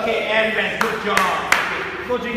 Okay, advance. Good job. Okay.